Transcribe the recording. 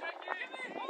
Take it.